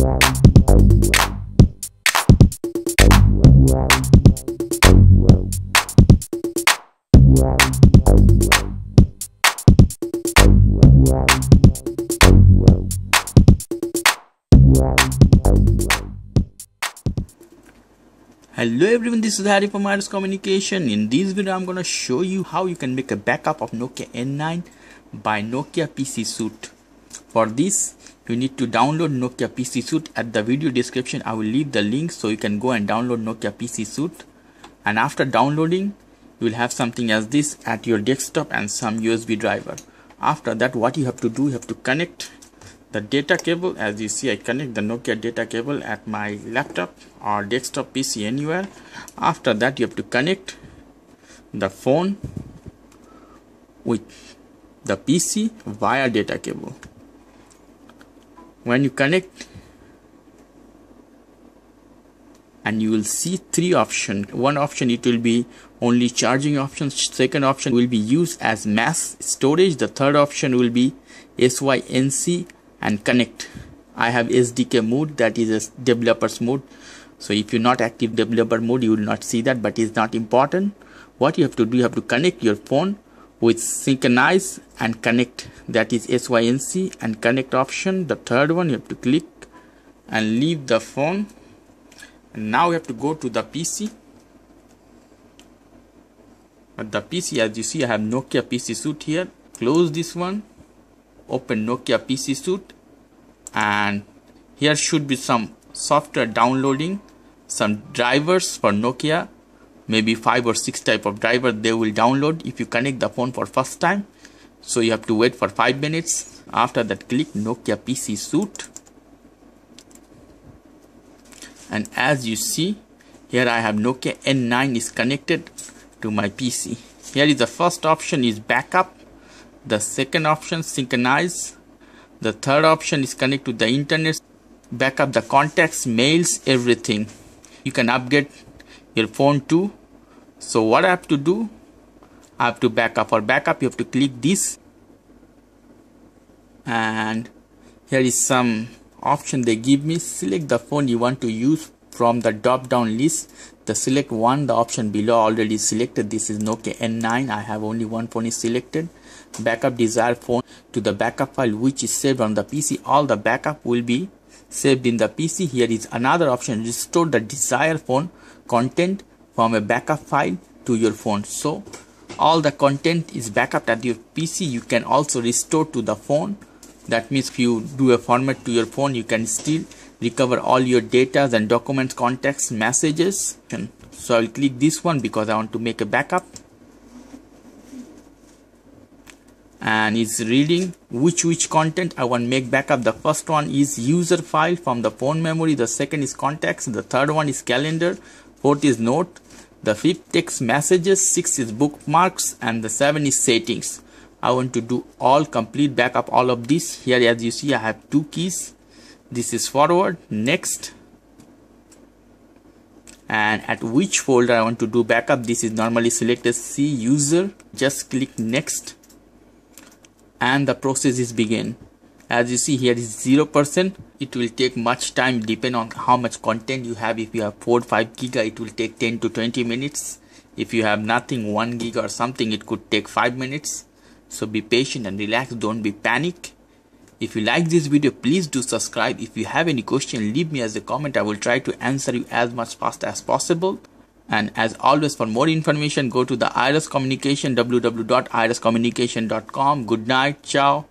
Hello everyone, this is Harry from Aires Communication. In this video, I'm gonna show you how you can make a backup of Nokia N9 by Nokia PC Suite. For this, you need to download Nokia PC Suite. At the video description, I will leave the link so you can go and download Nokia PC Suite. And after downloading, you will have something as this at your desktop and some USB driver. After that, what you have to do, you have to connect the data cable as you see I connect the Nokia data cable at my laptop or desktop PC anywhere after that you have to connect the phone with the PC via data cable when you connect and you will see three options one option it will be only charging option second option will be used as mass storage. The third option will be SYNC and connect. I have SDK mode that is a developers mode. So if you're not active developer mode you will not see that but it's not important. What you have to do you have to connect your phone with synchronize and connect. That is SYNC and connect option. The third one you have to click and leave the phone. And now you have to go to the PC at the PC as you see I have Nokia PC suite here. Close this one. Open Nokia PC suite and here should be some software downloading some drivers for Nokia maybe five or six type of driver they will download if you connect the phone for first time. So you have to wait for five minutes. After that click Nokia PC suite and as you see here I have Nokia N9 is connected to my PC here is the first option is backup. The second option synchronize. The third option is connect to the internet backup the contacts mails everything. You can upgrade your phone too so what I have to do I have to backup for backup you have to click this. And here is some option they give me. Select the phone you want to use from the drop down list. The select one the option below already selected. This is Nokia N9 I have only one phone is selected. Backup desired phone to the backup file which is saved on the PC all the backup will be saved in the PC here is another option. Restore the desired phone content from a backup file to your phone. So all the content is backup at your PC you can also restore to the phone. That means if you do a format to your phone you can still recover all your data and documents contacts messages. So I'll click this one because I want to make a backup. And it's reading which which content I want to make backup. The first one is user file from the phone memory. The second is contacts. The third one is calendar fourth is note the fifth text messages six is bookmarks and the seven is settings. I want to do all complete backup all of this. Here as you see I have two keys. This is forward next. And at which folder I want to do backup this is normally selected C user. Just click next. And the process is begin as you see here is 0% it will take much time depend on how much content you have. If you have 4 5 giga it will take 10 to 20 minutes. If you have nothing 1 giga or something it could take 5 minutes. So be patient and relax. Don't be panic. If you like this video please do subscribe. If you have any question leave me as a comment. I will try to answer you as much fast as possible. And as always for more information go to the Aires communication www.airescomunication.com good night. Ciao